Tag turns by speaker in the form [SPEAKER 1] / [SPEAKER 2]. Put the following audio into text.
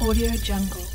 [SPEAKER 1] Audio Jungle.